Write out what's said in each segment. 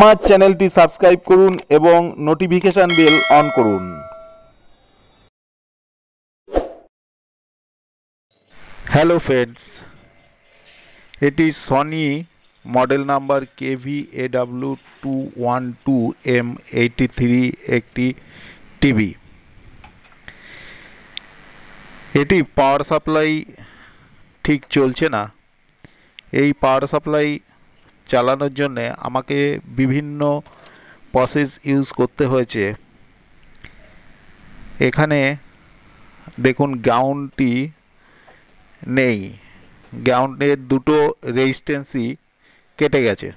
আমার চ্যানেলটি সাবস্ক্রাইব করুন এবং নোটিফিকেশান বেল অন করুন। হ্যালো ফ্রেন্ডস এটি Sony model number K V A W two one two M eighty three একটি টিভি এটি পাওয়ার সাপ্লাই ঠিক চলছে না। এই পাওয়ার সাপ্লাই চালানোর জন্যে আমাকে বিভিন্ন প্রসেস ইউজ করতে হয়েছে। এখানে দেখুন গ্রাউন্ডটি নেই। গ্রাউন্ডের দুটো রেজিস্ট্যান্সই কেটে গেছে।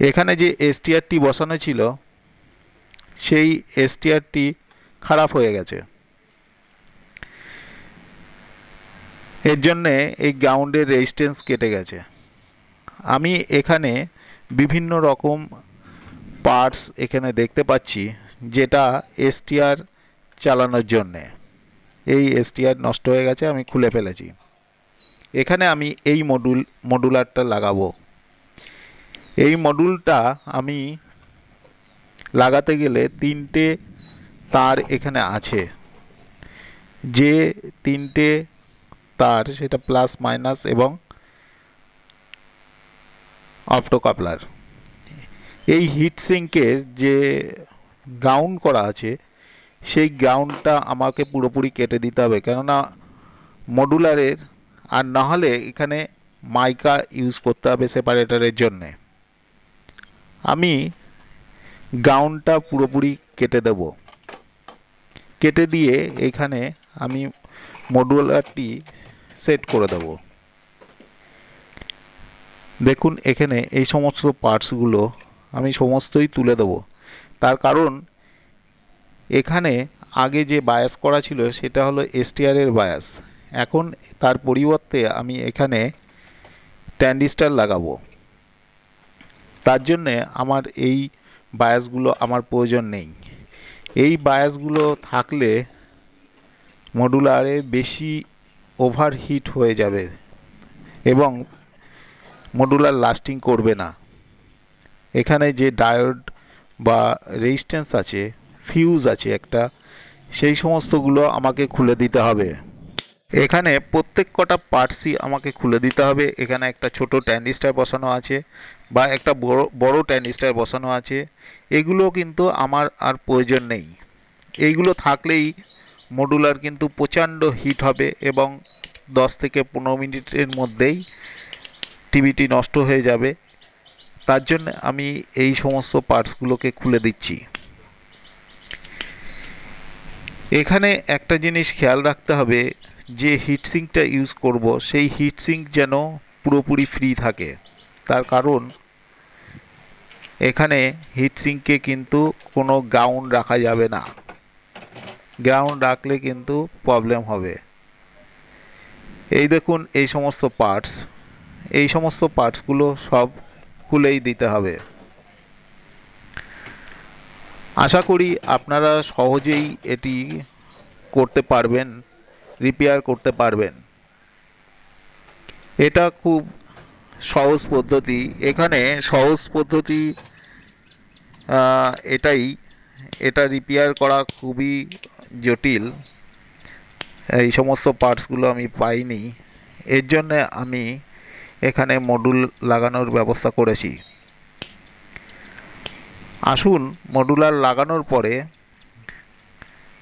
এখানে যে এসটিআরটি বসানো ছিল, সেই এসটিআরটি খারাপ হয়ে গেছে। এর জন্যে এই গ্রাউন্ডের রেজিস্ট্যান্স কেটে গেছে। আমি এখানে বিভিন্ন রকম পার্টস এখানে দেখতে পাচ্ছি, যেটা এসটিআর চালানোর জন্যে। এই এসটিআর নষ্ট হয়ে গেছে, আমি খুলে ফেলেছি। এখানে আমি এই মডুল মডুলারটা লাগাবো। এই মডুলটা আমি লাগাতে গেলে তিনটে তার এখানে আছে। যে তিনটে তার সেটা প্লাস মাইনাস এবং অপটোকাপলার এই হিট সিঙ্কের যে গ্রাউন্ড করা আছে, সেই গ্রাউন্ডটা আমাকে পুরোপুরি কেটে দিতে হবে। কেননা মডুলারের আর নাহলে এখানে মাইকা ইউজ করতে হবে সেপারেটারের জন্যে। আমি গ্রাউন্ডটা পুরোপুরি কেটে দেব। কেটে দিয়ে এখানে আমি মডুলারটি সেট করে দেব। দেখুন, এখানে এই সমস্ত পার্টসগুলো আমি সমস্তই তুলে দেব। তার কারণ, এখানে আগে যে বায়াস করা ছিল সেটা হলো এসটিআরের বায়াস। এখন তার পরিবর্তে আমি এখানে ট্যান্ডিস্টার লাগাবো। তার জন্যে আমার এই বায়াসগুলো আমার প্রয়োজন নেই। এই বায়াসগুলো থাকলে মডুলারে বেশি ওভারহিট হয়ে যাবে এবং মডুলার লাস্টিং করবে না। এখানে যে ডায়োড বা রেজিস্ট্যান্স আছে ফিউজ আছে একটা, সেই সমস্তগুলো আমাকে খুলে দিতে হবে। এখানে প্রত্যেক কটা পার্টসই আমাকে খুলে দিতে হবে। এখানে একটা ছোট ট্যান্ডিস্টার বসানো আছে বা একটা বড় বড় ট্যান্ডিস্টার বসানো আছে। এগুলো কিন্তু আমার আর প্রয়োজন নেই। এইগুলো থাকলেই মডুলার কিন্তু প্রচণ্ড হিট হবে এবং দশ থেকে পনেরো মিনিটের মধ্যেই টিভিটি নষ্ট হয়ে যাবে। তার জন্য আমি এই সমস্ত পার্টসগুলোকে খুলে দিচ্ছি। এখানে একটা জিনিস খেয়াল রাখতে হবে, যে হিটসিঙ্কটা ইউজ করব, সেই হিটসিঙ্ক যেন পুরোপুরি ফ্রি থাকে। তার কারণ, এখানে হিটসিঙ্কে কিন্তু কোনো গ্রাউন্ড রাখা যাবে না। গ্রাউন্ড রাখলে কিন্তু প্রবলেম হবে। এই দেখুন, এই সমস্ত পার্টস এই সমস্ত পার্টসগুলো সব খুলেই দিতে হবে। আশা করি আপনারা সহজেই এটি করতে পারবেন রিপেয়ার করতে পারবেন। এটা খুব সহজ পদ্ধতি। এখানে সহজ পদ্ধতি এটাই, এটা রিপেয়ার করা খুবই জটিল, এই সমস্ত পার্টসগুলো আমি পাইনি। এর জন্যে আমি এখানে মডুল লাগানোর ব্যবস্থা করেছি। আসুন মডুলার লাগানোর পরে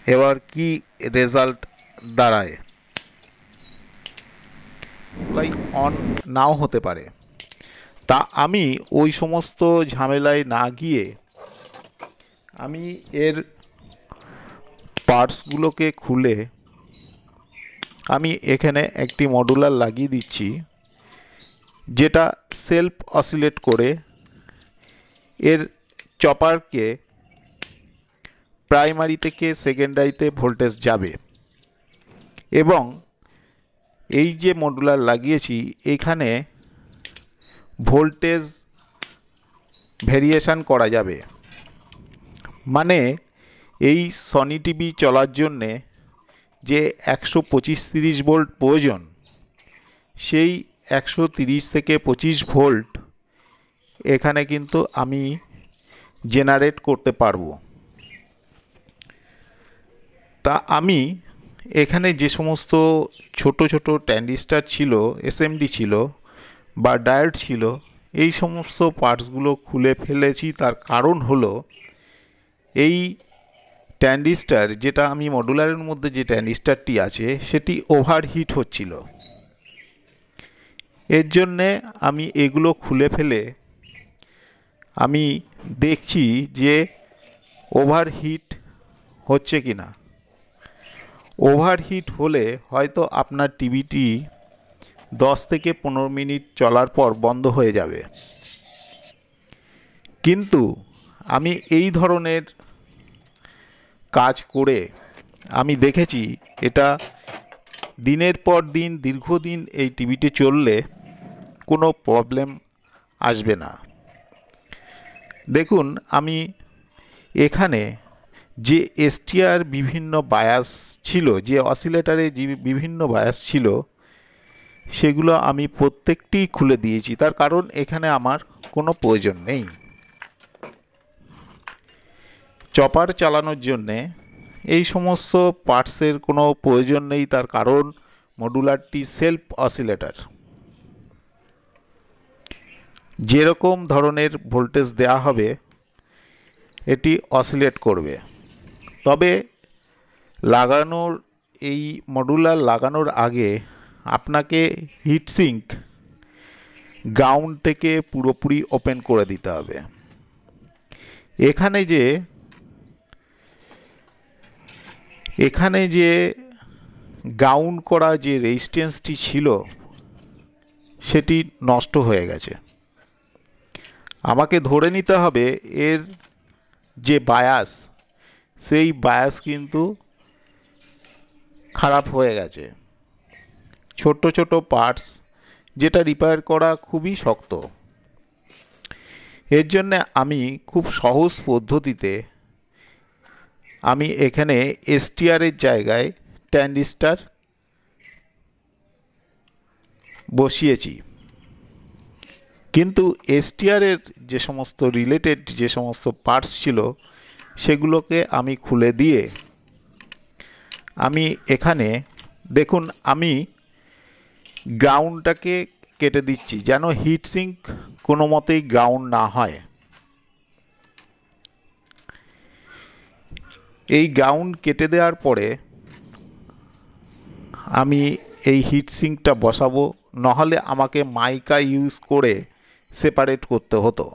এবার কি রেজাল্ট দাঁড়ায়। অন নাও হতে পারে। তা আমি ওই সমস্ত ঝামেলায় না গিয়ে আমি এর পার্টসগুলোকে খুলে আমি এখানে একটি মডুলার লাগিয়ে দিচ্ছি, যেটা সেলফ অসিলেট করে এর চপারকে প্রাইমারি থেকে সেকেন্ডারিতে ভোল্টেজ যাবে। এবং এই যে মডুলার লাগিয়েছি, এখানে ভোল্টেজ ভেরিয়েশান করা যাবে। মানে এই সনি টিভি চলার জন্যে যে একশো পঁচিশ তিরিশ ভোল্ট প্রয়োজন, সেই একশো তিরিশ থেকে পঁচিশ ভোল্ট এখানে কিন্তু আমি জেনারেট করতে পারব। তা আমি এখানে যে সমস্ত ছোট ছোট ট্যান্ডিস্টার ছিল এসএমডি ছিল বা ডায়োড ছিল, এই সমস্ত পার্টসগুলো খুলে ফেলেছি। তার কারণ হলো এই ট্যান্ডিস্টার যেটা আমি মডুলারের মধ্যে যে ট্যান্ডিস্টারটি আছে, সেটি ওভারহিট হচ্ছিল। এর জন্যে আমি এগুলো খুলে ফেলে আমি দেখছি যে ওভারহিট হচ্ছে কি না ওভারহিট হলে হয়তো আপনার টিভিটি দশ থেকে পনেরো মিনিট চলার পর বন্ধ হয়ে যাবে। কিন্তু আমি এই ধরনের কাজ করে আমি দেখেছি এটা দিনের পর দিন, দীর্ঘদিন এই টিভিটি চললে কোনো প্রবলেম আসবে না। দেখুন, আমি এখানে যে এসটিআর বিভিন্ন বায়াস ছিল, যে অসিলেটারে যে বিভিন্ন বায়াস ছিল, সেগুলো আমি প্রত্যেকটি খুলে দিয়েছি। তার কারণ এখানে আমার কোনো প্রয়োজন নেই। চপার চালানোর জন্যে এই সমস্ত পার্টসের কোনো প্রয়োজন নেই, তার কারণ মডুলারটি সেলফ অসিলেটার। যেরকম ধরনের ভোল্টেজ দেয়া হবে, এটি অসিলেট করবে। তবে লাগানোর, এই মডুলার লাগানোর আগে আপনাকে হিটসিঙ্ক গ্রাউন্ড থেকে পুরোপুরি ওপেন করে দিতে হবে। এখানে যে এখানে যে গাউন করা যে রেজিস্ট্যান্সটি ছিল, সেটি নষ্ট হয়ে গেছে। আমাকে ধরে নিতে হবে এর যে বায়াস সেই বায়াস কিন্তু খারাপ হয়ে গেছে। ছোট ছোট পার্টস যেটা রিপেয়ার করা খুবই শক্ত। এর জন্যে আমি খুব সহজ পদ্ধতিতে আমি এখানে এসটিআরের জায়গায় ট্যান্ডিস্টার বসিয়েছি। কিন্তু এসটিআরের যে সমস্ত রিলেটেড যে সমস্ত পার্টস ছিল, সেগুলোকে আমি খুলে দিয়ে আমি এখানে দেখুন, আমি গ্রাউন্ডটাকে কেটে দিচ্ছি, যেন হিটসিঙ্ক কোনো মতেই গ্রাউন্ড না হয়। এই গাউন কেটে দেওয়ার পরে আমি এই হিটসিঙ্কটা বসাবো, নাহলে আমাকে মাইকা ইউজ করে সেপারেট করতে হতো।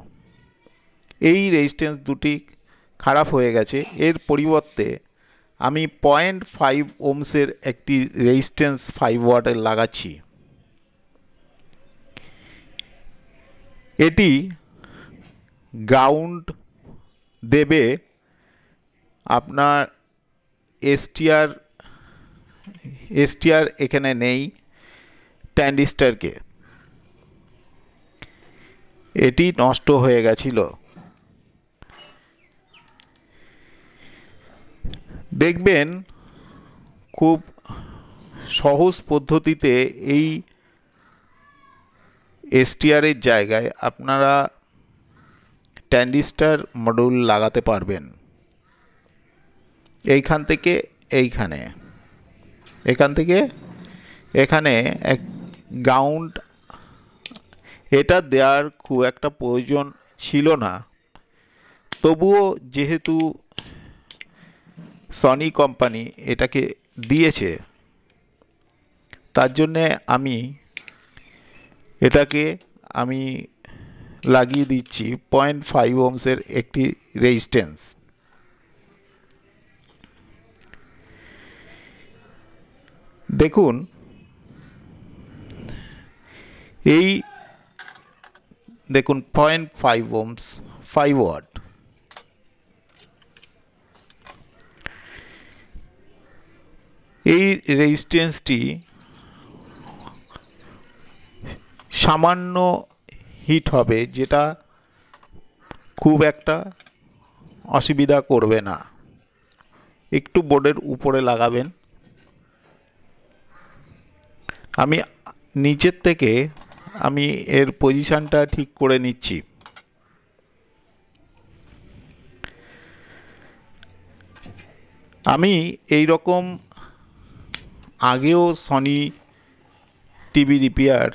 এই রেজিস্ট্যান্স দুটি খারাপ হয়ে গেছে। এর পরিবর্তে আমি পয়েন্ট ফাইভ ওমসের একটি রেজিস্ট্যান্স ফাইভ ওয়াটের লাগাচ্ছি। এটি গ্রাউন্ড দেবে আপনার এসটিআর এসটিআর এখানে নেই, ট্যান্ডিস্টারকে। এটি নষ্ট হয়ে গেছিল। দেখবেন খুব সহজ পদ্ধতিতে এই এসটিআরের জায়গায় আপনারা ট্যান্ডিস্টার মডিউল লাগাতে পারবেন। এইখান থেকে এইখানে। এখান থেকে এখানে এক গ্রাউন্ড এটা দেওয়ার খুব একটা প্রয়োজন ছিল না। তবুও যেহেতু সনি কোম্পানি এটাকে দিয়েছে, তার জন্যে আমি এটাকে আমি লাগিয়ে দিচ্ছি পয়েন্ট ফাইভ ওমসের একটি রেজিস্ট্যান্স দেখুন, এই, দেখুন point five ohms five watt এই রেজিস্ট্যান্সটি সামান্য হিট হবে, যেটা খুব একটা অসুবিধা করবে না। একটু বোর্ডের উপরে লাগাবেন। আমি নিচের থেকে আমি এর পজিশানটা ঠিক করে নিচ্ছি। আমি এই রকম আগেও সনি টিভি রিপেয়ার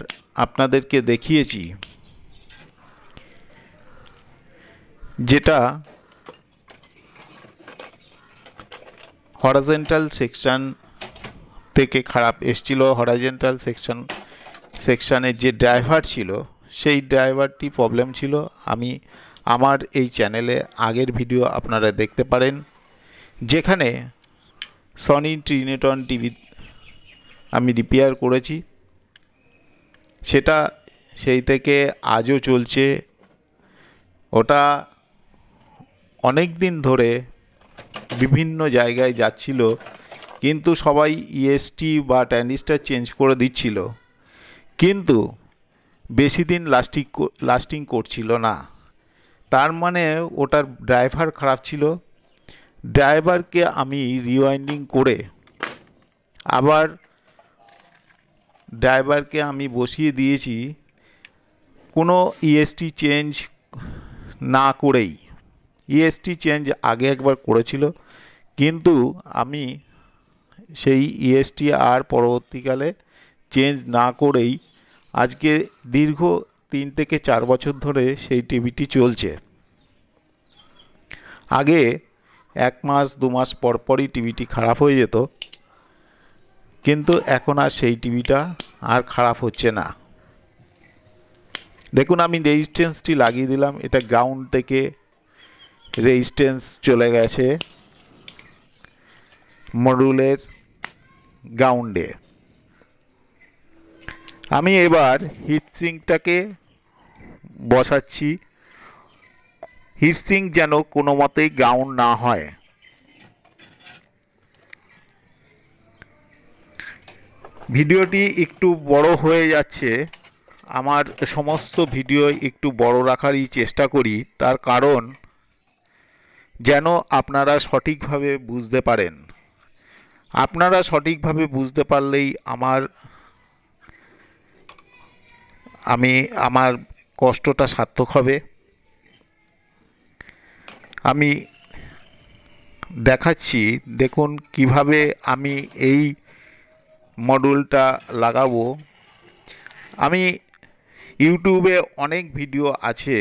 আপনাদেরকে দেখিয়েছি, যেটা হরাজেন্টাল সেকশন থেকে খারাপ এসছিল হরাজেন্টাল সেকশন সেকশানের যে ড্রাইভার ছিল, সেই ড্রাইভারটি প্রবলেম ছিল। আমি আমার এই চ্যানেলে আগের ভিডিও আপনারা দেখতে পারেন, যেখানে সনি ট্রিনেটন টিভি আমি রিপেয়ার করেছি। সেটা সেই থেকে আজও চলছে। ওটা অনেক দিন ধরে বিভিন্ন জায়গায় যাচ্ছিল। কিন্তু সবাই ইএসটি বা ট্যানিস্টার চেঞ্জ করে দিচ্ছিল। কিন্তু বেশি দিন লাস্টিং লাস্টিং করছিল না। তার মানে ওটার ড্রাইভার খারাপ ছিল। ড্রাইভারকে আমি রিওয়াইন্ডিং করে আবার ড্রাইভারকে আমি বসিয়ে দিয়েছি কোনো ইএসটি চেঞ্জ না করেই। ইএসটি চেঞ্জ আগে একবার করেছিল, কিন্তু আমি সেই ইএসটি আর পরবর্তীকালে চেঞ্জ না করেই আজকে দীর্ঘ তিন থেকে চার বছর ধরে সেই টিভিটি চলছে। আগে এক মাস, দু মাস পর পরই টিভিটি খারাপ হয়ে যেত, কিন্তু এখন আর সেই টিভিটা আর খারাপ হচ্ছে না। দেখুন, আমি রেজিস্ট্যান্সটি লাগিয়ে দিলাম, এটা গ্রাউন্ড থেকে রেজিস্ট্যান্স চলে গেছে। মডুলের গ্রাউন্ডে আমি এবার হিটসিংটাকে বসাচ্ছি। হিটসিং যেন কোনো মতেই গ্রাউন্ড না হয়। ভিডিওটি একটু বড় হয়ে যাচ্ছে। আমার সমস্ত ভিডিও একটু বড় রাখারই চেষ্টা করি। তার কারণ যেন আপনারা সঠিকভাবে বুঝতে পারেন। আপনারা সঠিকভাবে বুঝতে পারলেই আমার, আমি, আমার কষ্টটা সার্থক হবে। আমি দেখাচ্ছি, দেখুন কীভাবে আমি এই মডুলটা লাগাবো। আমি ইউটিউবে অনেক ভিডিও আছে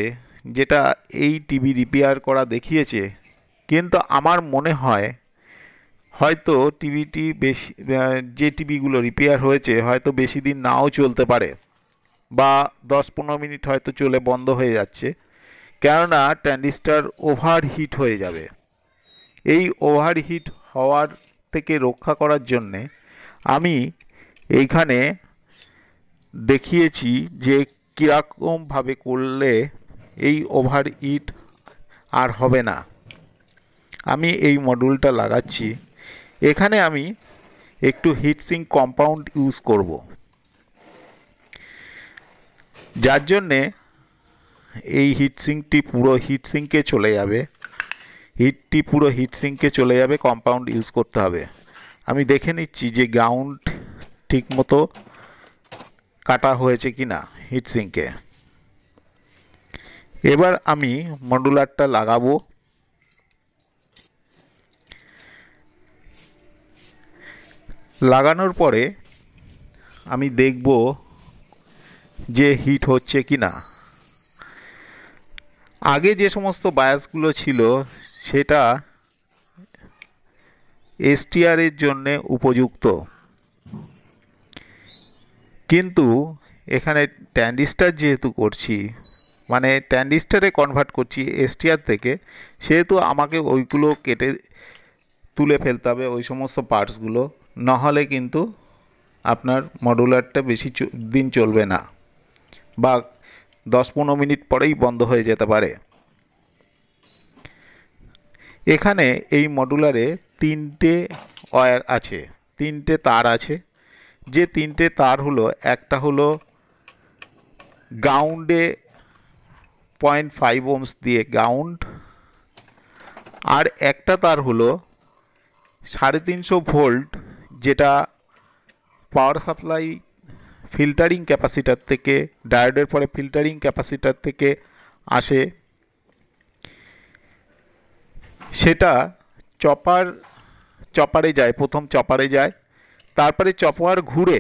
যেটা এই টিভি রিপেয়ার করা দেখিয়েছে, কিন্তু আমার মনে হয় হয়তো টিভিটি বেশি যে টিভিগুলো রিপেয়ার হয়েছে, হয়তো বেশি দিন নাও চলতে পারে বা দশ পনেরো মিনিট হয়তো চলে বন্ধ হয়ে যাচ্ছে। কেননা ট্যান্ডিস্টার ওভার হিট হয়ে যাবে। এই ওভার হিট হওয়ার থেকে রক্ষা করার জন্যে আমি এইখানে দেখিয়েছি যে কীরকমভাবে করলে এই ওভার হিট আর হবে না। আমি এই মডুলটা লাগাচ্ছি। এখানে আমি একটু হিটসিং কম্পাউন্ড ইউজ করব। যার জন্যে এই হিটসিংটি পুরো হিটসিংকে চলে যাবে। হিটটি পুরো হিটসিংকে চলে যাবে কম্পাউন্ড ইউজ করতে হবে। আমি দেখে নিচ্ছি যে গ্রাউন্ড ঠিক মতো কাটা হয়েছে কি না হিটসিংকে এবার আমি মডুলারটা লাগাবো। লাগানোর পরে আমি দেখব যে হিট হচ্ছে কি না। আগে যে সমস্ত বায়াসগুলো ছিল, সেটা এসটিআরের জন্য উপযুক্ত। কিন্তু এখানে ট্যান্ডিস্টার যেহেতু করছি মানে ট্যান্ডিস্টারে কনভার্ট করছি এসটিআর থেকে, সেহেতু আমাকে ওইগুলো কেটে তুলে ফেলতে হবে, ওই সমস্ত পার্টসগুলো নাহলে কিন্তু আপনার মডুলারটা বেশি দিন চলবে না বা দশ পনেরো মিনিট পরেই বন্ধ হয়ে যেতে পারে। এখানে এই মডুলারে তিনটে ওয়্যার আছে, তিনটে তার আছে। যে তিনটে তার হলো, একটা হলো গ্রাউন্ডে পয়েন্ট ফাইভ ওমস দিয়ে গ্রাউন্ড আর একটা তার হলো সাড়ে তিনশো ভোল্ট যেটা পাওয়ার সাপ্লাই ফিল্টারিং ক্যাপাসিটার থেকে ডায়োডের পরে ফিল্টারিং ক্যাপাসিটার থেকে আসে, সেটা চপার চপারে যায়, প্রথম চপারে যায়, তারপরে চপার ঘুরে,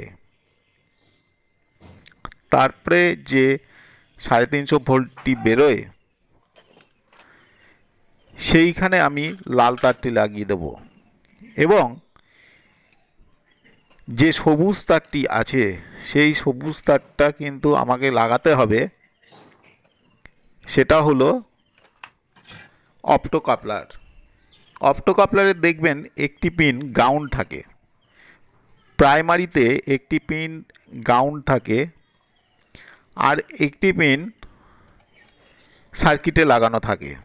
তারপরে যে সাড়ে তিনশো ভোল্টটি বেরোয়, সেইখানে আমি লাল তারটি লাগিয়ে দেব এবং যে সবুজ তারটি আছে, সেই সবুজ তারটা কিন্তু আমাকে লাগাতে হবে। সেটা হলো অপটোকাপলার। অপটোকাপলারে দেখবেন একটি পিন গাউন্ড থাকে। প্রাইমারিতে একটি পিন গাউন্ড থাকে আর একটি পিন সার্কিটে লাগানো থাকে।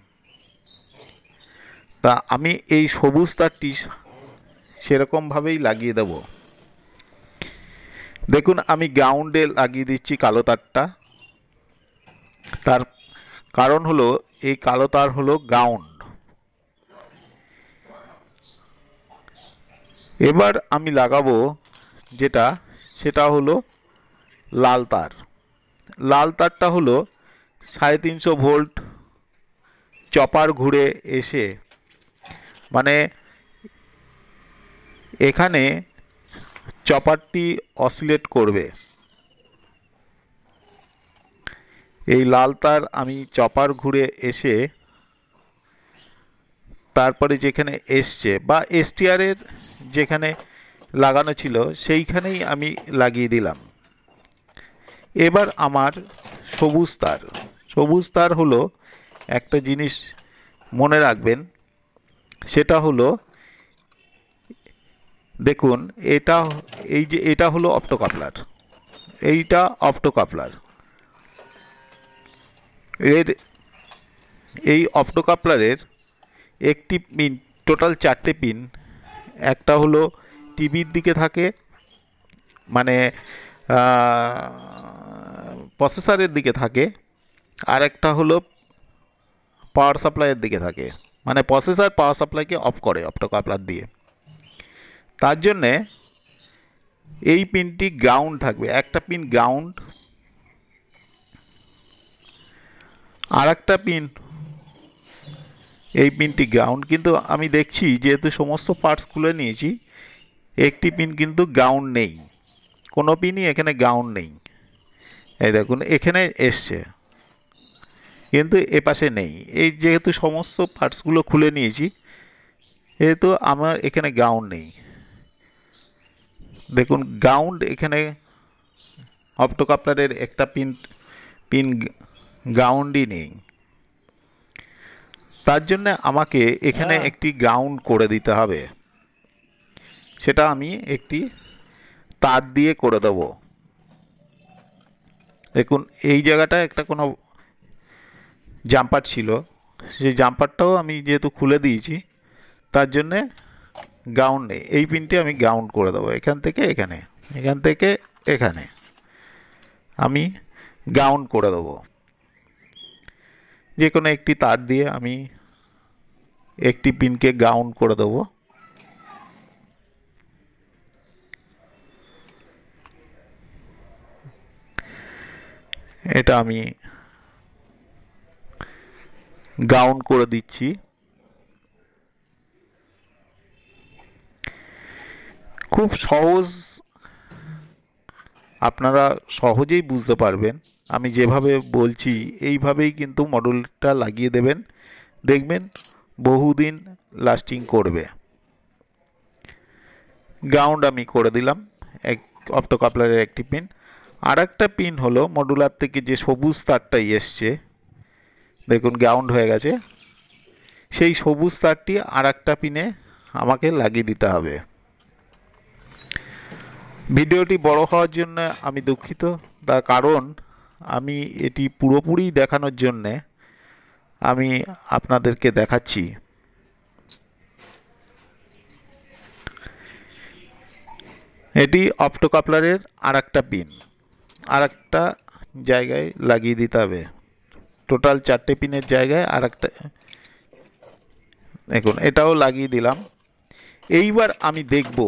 তা আমি এই সবুজ তারটি সেরকমভাবেই লাগিয়ে দেব। দেখুন, আমি গ্রাউন্ডে লাগিয়ে দিচ্ছি কালো তারটা। তার কারণ হলো, এই কালো তার হলো গ্রাউন্ড এবার আমি লাগাবো যেটা, সেটা হলো লাল তার। লাল তারটা হলো সাড়ে তিনশো ভোল্ট চপার ঘুরে এসে মানে এখানে চপারটি অসিলেট করবে। এই লাল তার আমি চপার ঘুরে এসে তারপরে যেখানে এসছে বা এসটিআরের যেখানে লাগানো ছিল, সেইখানেই আমি লাগিয়ে দিলাম। এবার আমার সবুজ তার। সবুজ তার হলো একটা জিনিস মনে রাখবেন, সেটা হলো দেখুন, এটা, এই যে, এটা হলো অপটোকাপলার। এইটা অপটোকাপলার। এর, এই অপটোকাপলারের একটি পিন, টোটাল চারটে পিন। একটা হলো টিভির দিকে থাকে মানে প্রসেসরের দিকে থাকে, আর একটা হলো পাওয়ার সাপ্লাইয়ের দিকে থাকে। মানে প্রসেসর পাওয়ার সাপ্লাইকে অফ করে অপটোকাপলার দিয়ে। তার জন্যে এই পিনটি গ্রাউন্ড থাকবে। একটা পিন গ্রাউন্ড আর একটা পিন, এই পিনটি গ্রাউন্ড কিন্তু আমি দেখছি, যেহেতু সমস্ত পার্টস খুলে নিয়েছি, একটি পিন কিন্তু গ্রাউন্ড নেই। কোনো পিনই এখানে গ্রাউন্ড নেই। এই দেখুন, এখানে এসছে। কিন্তু এপাশে নেই। এই যেহেতু সমস্ত পার্টসগুলো খুলে নিয়েছি, যেহেতু আমার এখানে গ্রাউন্ড নেই। দেখুন গ্রাউন্ড এখানে অপটোকাপলারের একটা পিন পিন গ্রাউন্ডই নেই। তার জন্য আমাকে এখানে হ্যাঁ। একটি গ্রাউন্ড করে দিতে হবে। সেটা আমি একটি তার দিয়ে করে দেব। দেখুন এই জায়গাটা একটা কোনো জাম্পার ছিল। সেই জাম্পারটাও আমি যেহেতু খুলে দিয়েছি তার জন্যে গ্রাউন্ড নেই। এই পিনটি আমি গ্রাউন্ড করে দেবো। এখান থেকে এখানে, এখান থেকে এখানে আমি গ্রাউন্ড করে দেবো। যে কোনো একটি তার দিয়ে আমি একটি পিনকে গ্রাউন্ড করে দেবো। এটা আমি গ্রাউন্ড করে দিচ্ছি। খুব সহজ আপনারা সহজেই বুঝতে পারবেন। আমি যেভাবে বলছি, এইভাবেই কিন্তু মডেলটা লাগিয়ে দেবেন। দেখবেন বহুদিন লাস্টিং করবে। গ্রাউন্ড আমি করে দিলাম, এক অপটোকাপলারের একটি পিন। আর একটা পিন হলো মডুলার থেকে যে সবুজ তারটাই এসছে। দেখুন, গ্রাউন্ড হয়ে গেছে। সেই সবুজ তারটি আর একটা পিনে আমাকে লাগিয়ে দিতে হবে। ভিডিওটি বড় হওয়ার জন্য আমি দুঃখিত। তার কারণ, আমি এটি পুরোপুরি দেখানোর জন্যে আমি আপনাদেরকে দেখাচ্ছি। এটি অপটোকাপলারের আর একটা পিন। আর একটা জায়গায় লাগিয়ে দিতে হবে। টোটাল চারটে পিনের জায়গায় আর একটা দেখুন, এটাও লাগিয়ে দিলাম। এইবার আমি দেখব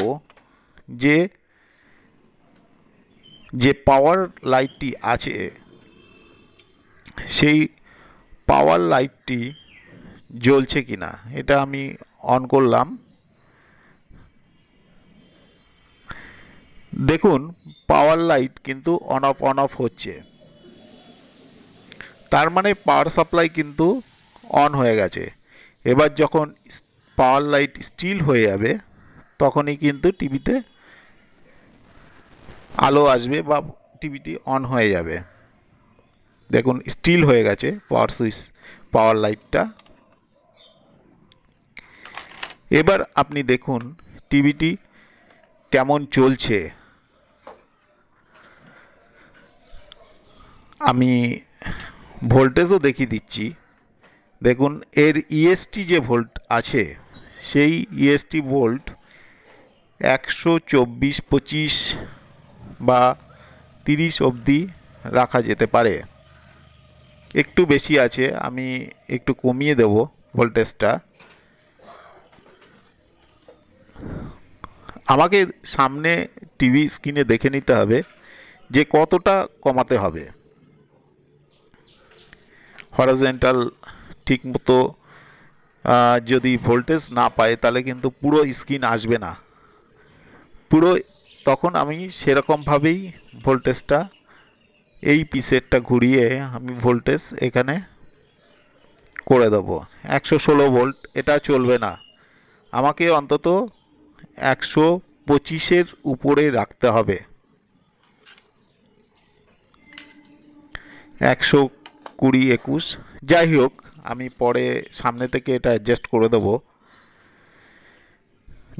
যে যে পাওয়ার লাইটটি আছে, সেই পাওয়ার লাইটটি জ্বলছে কি না এটা আমি অন করলাম। দেখুন পাওয়ার লাইট কিন্তু অন অফ অন অফ হচ্ছে। তার মানে পাওয়ার সাপ্লাই কিন্তু অন হয়ে গেছে। এবার যখন পাওয়ার লাইট স্টিল হয়ে যাবে, তখনই কিন্তু টিভিতে আলো আসবে বা টিভিটি অন হয়ে যাবে। দেখুন স্টিল হয়ে গেছে পাওয়ার সুইচ পাওয়ার লাইটটা এবার আপনি দেখুন টিভিটি কেমন চলছে। আমি ভোল্টেজও দেখিয়ে দিচ্ছি। দেখুন, এর ইএসটি যে ভোল্ট আছে, সেই ইএসটি ভোল্ট একশো চব্বিশ পঁচিশ বা তিরিশ অবধি রাখা যেতে পারে। একটু বেশি আছে, আমি একটু কমিয়ে দেব ভোল্টেজটা। আমাকে সামনে টিভি স্ক্রিনে দেখে নিতে হবে যে কতটা কমাতে হবে। হরাজেন্টাল ঠিকমতো যদি ভোল্টেজ না পায়, তাহলে কিন্তু পুরো স্ক্রিন আসবে না। পুরো তখন আমি সেরকমভাবেই ভোল্টেজটা, এই পিসেরটা ঘুরিয়ে আমি ভোল্টেজ এখানে করে দেবো। একশো ষোলো ভোল্ট, এটা চলবে না। আমাকে অন্তত একশো পঁচিশের উপরে রাখতে হবে। একশো কুড়ি একুশ, যাই হোক, আমি পরে সামনে থেকে এটা অ্যাডজাস্ট করে দেবো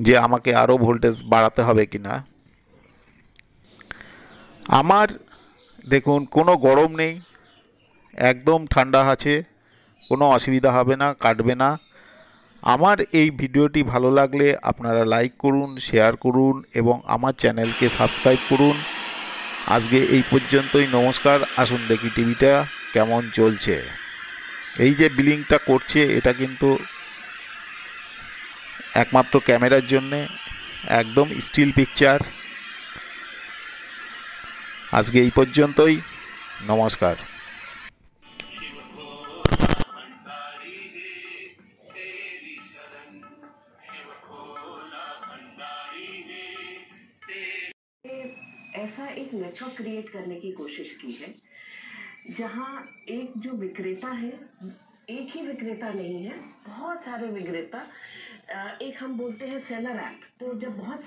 যে আমাকে আরও ভোল্টেজ বাড়াতে হবে কি না আমার, দেখুন, কোনো গরম নেই, একদম ঠান্ডা আছে, কোনো অসুবিধা হবে না, কাটবে না। আমার এই ভিডিওটি ভালো লাগলে আপনারা লাইক করুন, শেয়ার করুন এবং আমার চ্যানেলকে সাবস্ক্রাইব করুন। আজকে এই পর্যন্তই, নমস্কার, আসুন দেখি টিভিটা কেমন চলছে। এই যে বিলিংটা করছে, এটা কিন্তু একমাত্র ক্যামেরার জন্যে, একদম স্টিল পিকচার। আজকে এই পর্যন্তই নমস্কার ऐसा एक नेटवर्क क्रिएट करने की कोशिश की है जहां एक जो विक्रेता है एक ही विक्रेता नहीं है बहुत सारे विक्रेता अ, एक हम बोलते हैं सेलर ऐप तो जब बहुत